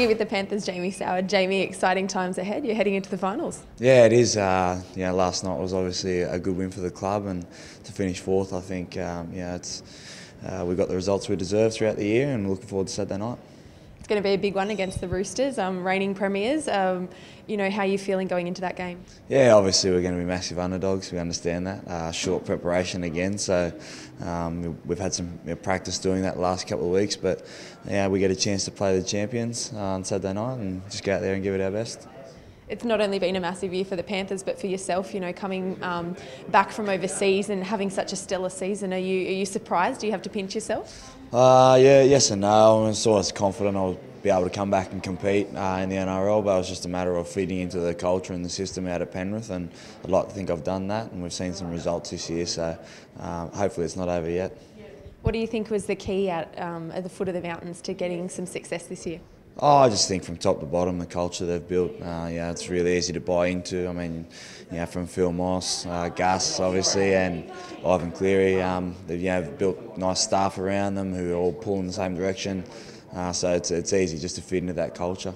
Here with the Panthers, Jamie Soward. Jamie, exciting times ahead. You're heading into the finals. Yeah, it is. Uh, you know, last night was obviously a good win for the club, and to finish fourth, I think, um, yeah, it's uh, we got the results we deserve throughout the year, and we're looking forward to Saturday night. Going to be a big one against the Roosters, um, reigning premiers. Um, you know, how are you feeling going into that game? Yeah, obviously we're going to be massive underdogs. We understand that. Uh, short preparation again, so um, we've had some practice doing that last couple of weeks. But yeah, we get a chance to play the champions uh, on Saturday night and just go out there and give it our best it's not only been a massive year for the Panthers, but for yourself. You know, coming um, back from overseas and having such a stellar season, are you are you surprised? Do you have to pinch yourself? Uh, yeah, yes and no. I was always confident I'll be able to come back and compete uh, in the NRL, but it was just a matter of feeding into the culture and the system out at Penrith, and I'd like to think I've done that, and we've seen some results this year. So uh, hopefully it's not over yet. What do you think was the key at, um, at the foot of the mountains to getting some success this year? Oh, I just think from top to bottom, the culture they've built, uh, yeah, it's really easy to buy into. I mean, yeah, from Phil Moss, uh, Gus, obviously, and Ivan Cleary, um, they've you know, built nice staff around them who all pulling in the same direction. Uh, so it's, it's easy just to fit into that culture.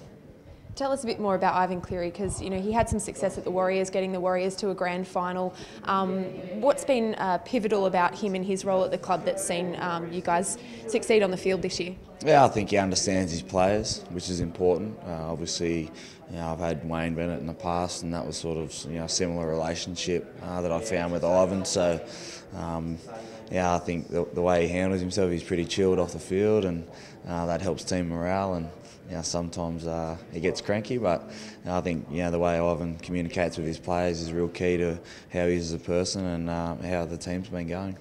Tell us a bit more about Ivan Cleary because you know he had some success at the Warriors, getting the Warriors to a grand final. Um, what's been uh, pivotal about him and his role at the club that's seen um, you guys succeed on the field this year? Yeah, I think he understands his players, which is important. Uh, obviously, you know, I've had Wayne Bennett in the past, and that was sort of you know a similar relationship uh, that I found with Ivan. So. Um, yeah, I think the, the, way he handles himself, he's pretty chilled off the field, and uh, that helps team morale. And you know, sometimes uh, he gets cranky, but you know, I think you know the way Ivan communicates with his players is real key to how he is as a person and uh, how the team's been going.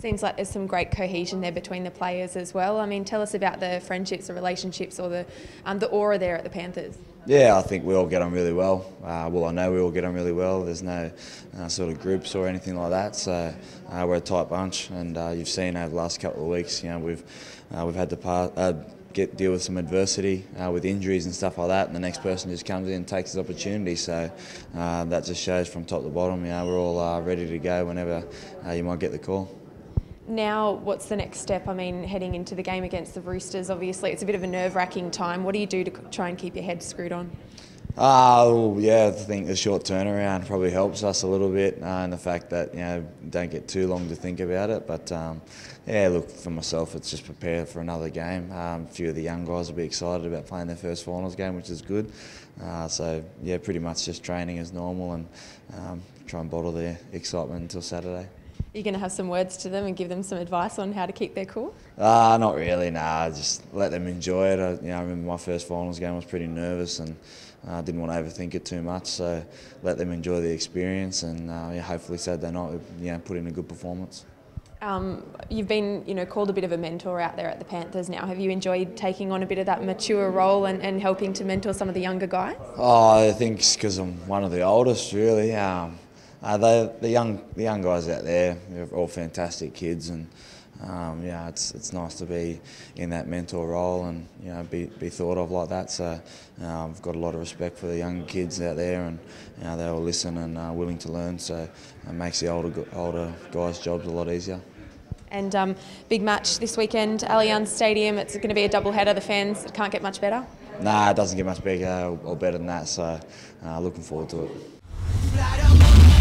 Seems like there's some great cohesion there between the players as well. I mean, tell us about the friendships or relationships or the um, the aura there at the Panthers. Yeah, I think we all get on really well. Uh, well, I know we all get on really well. There's no uh, sort of groups or anything like that. So uh, we're a tight bunch, and uh, you've seen over the last couple of weeks, you know, we've uh, we've had to part, uh, get deal with some adversity with injuries and stuff like that, and the next person just comes in and takes his opportunity. So that just shows from top to bottom. You know, we're all ready to go whenever you might get the call now what's the next step? I mean, heading into the game against the Roosters, obviously it's a bit of a nerve-wracking time. What do you do to try and keep your head screwed on? Uh, yeah, I think the short turnaround probably helps us a little bit, uh, and the fact that you know don't get too long to think about it. But um, yeah, look for myself, it's just prepare for another game. Um, a few of the young guys will be excited about playing their first finals game, which is good. Uh, so yeah, pretty much just training as normal and um, try and bottle their excitement until Saturday. Are you going to have some words to them and give them some advice on how to keep their cool? Ah, uh, not really. Nah, just let them enjoy it. I, you know, I remember my first finals game. I was pretty nervous and I uh, didn't want to overthink it too much. So let them enjoy the experience and uh, yeah, hopefully Saturday night, you know, put in a good performance. Um, you've been, you know, called a bit of a mentor out there at the Panthers now. Have you enjoyed taking on a bit of that mature role and, and helping to mentor some of the younger guys? Oh, I think it's because I'm one of the oldest, really. Um, uh, they, the young the young guys out there, they're all fantastic kids, and um, yeah, it's it's nice to be in that mentor role and you know be, be thought of like that. So uh, I've got a lot of respect for the young kids out there, and you know, they all listen and are willing to learn. So it makes the older older guys' jobs a lot easier. And um, big match this weekend, Allianz Stadium. It's going to be a double header. The fans it can't get much better. Nah, it doesn't get much bigger or better than that. So uh, looking forward to it.